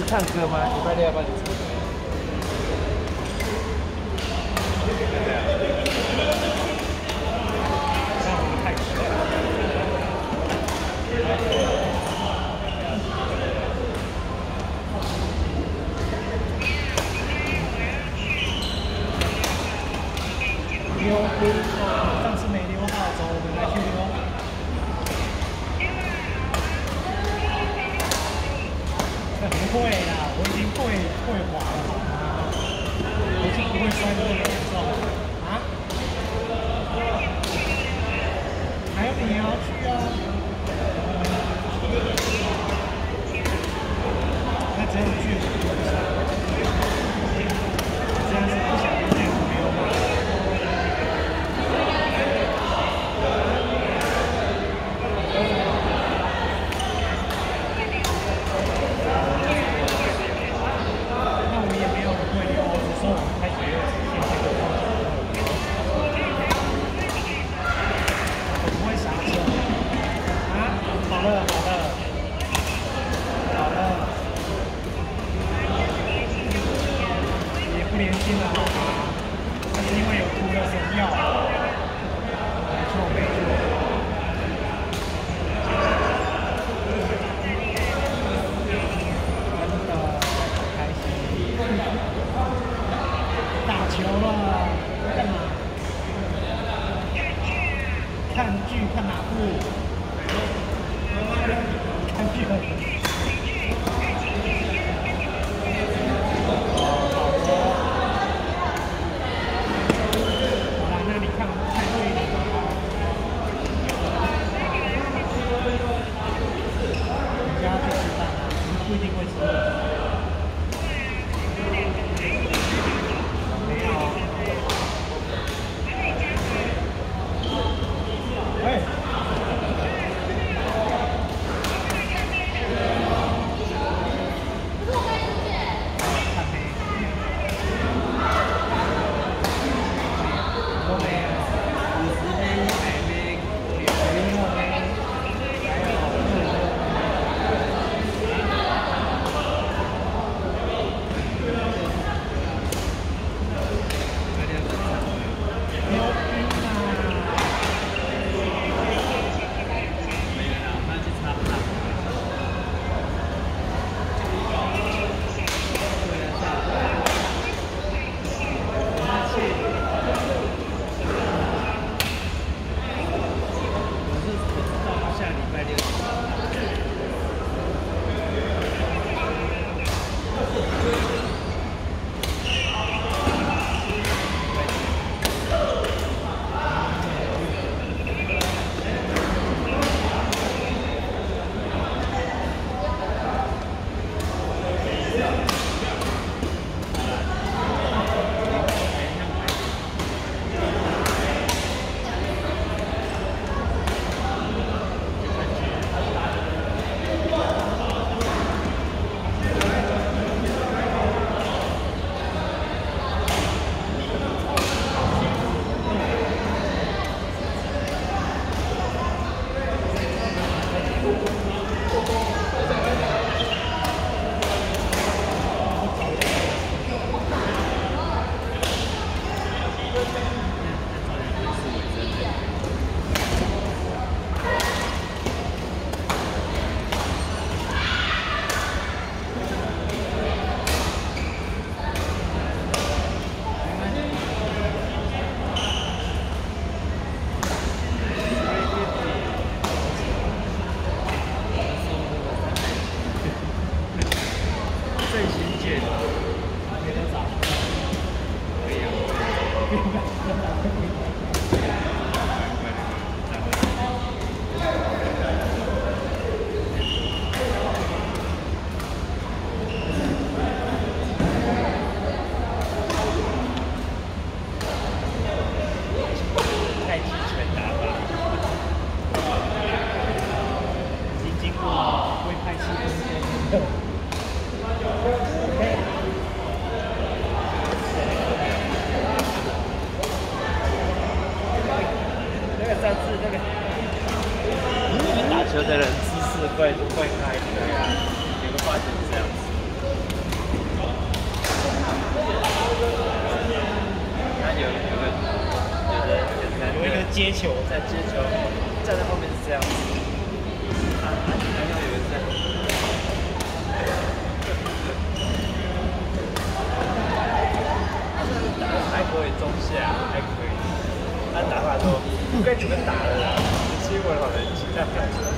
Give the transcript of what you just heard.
唱歌吗？你快点吧会滑了好吗我就不会摔这么严重啊？还有你也要去哦心的好，是因为有图的想要。没错没错。真的开心。打球了，干嘛？看剧看哪部？聞いてい球的人姿势怪怪怪的呀，你们发现这样子？接球。在接球，站在后面是这样子。好像有人在。还可以中线，还可以。那打法都该怎么打的？结果的话呢，实不想。